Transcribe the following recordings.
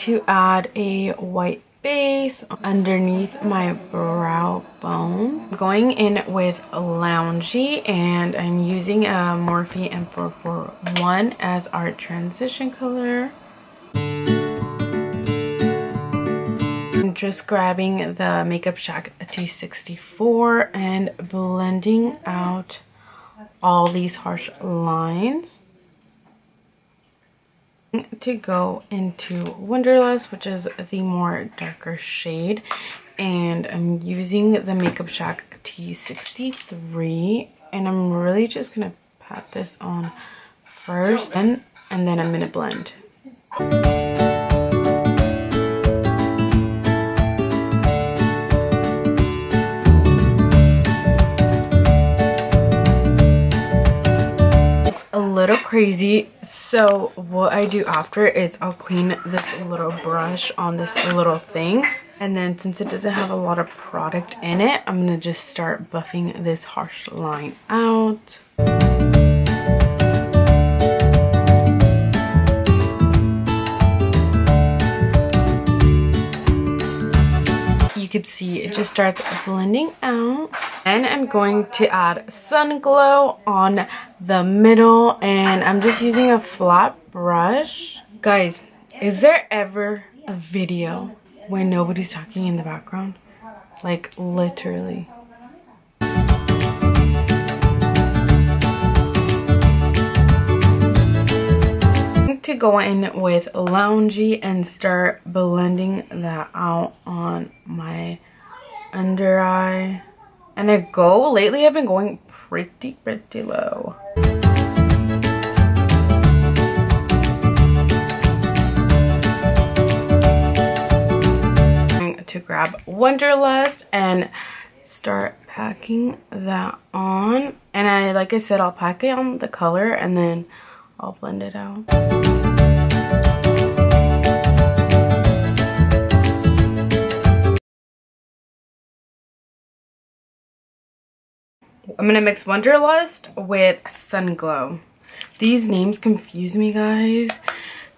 to add a white base underneath my brow bone. I'm going in with Loungy and I'm using a Morphe M441 as our transition color. I'm just grabbing the Makeup Shack T64 and blending out all these harsh lines to go into Wonderlust, which is the more darker shade. And I'm using the Makeup Shack T63. And I'm really just going to pat this on first and, and then I'm going to blend. It's a little crazy so what I do after is I'll clean this little brush on this little thing. And then since it doesn't have a lot of product in it, I'm going to just start buffing this harsh line out. It just starts blending out. And I'm going to add Sun Glow on the middle. And I'm just using a flat brush. Guys, is there ever a video when nobody's talking in the background? Like, literally. to go in with Loungy and start blending that out on my under eye. And I go, lately I've been going pretty, pretty low. to grab Wonderlust and start packing that on. And I, like I said, I'll pack it on the color and then I'll blend it out. I'm gonna mix Wonderlust with Sun Glow. These names confuse me, guys,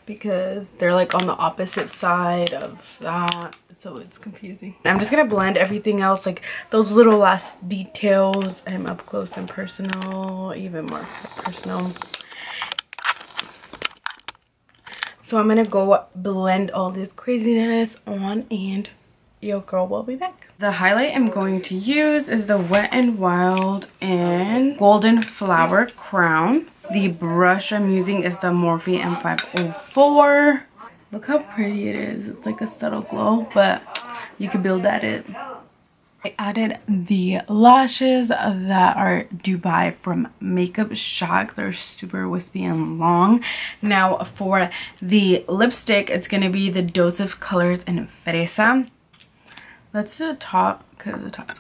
because they're like on the opposite side of that, so it's confusing. I'm just gonna blend everything else, like those little last details. I'm up close and personal, even more personal. So I'm gonna go blend all this craziness on and your girl will be back. The highlight I'm going to use is the Wet n Wild and Golden Flower Crown. The brush I'm using is the Morphe M504. Look how pretty it is. It's like a subtle glow, but you can build at it. I added the lashes that are Dubai from Makeup Shack. They're super wispy and long. Now for the lipstick, it's going to be the Dose of Colors in Fresa. Let's do the top because the top is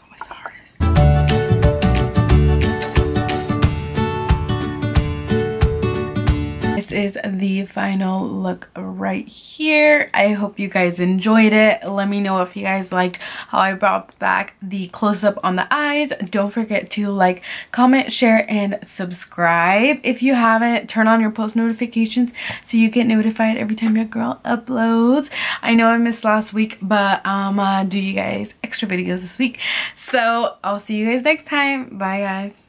is the final look right here. I hope you guys enjoyed it. Let me know if you guys liked how I brought back the close-up on the eyes. Don't forget to like, comment, share, and subscribe. If you haven't, turn on your post notifications so you get notified every time your girl uploads. I know I missed last week, but I'm um, uh, do you guys extra videos this week. So I'll see you guys next time. Bye guys.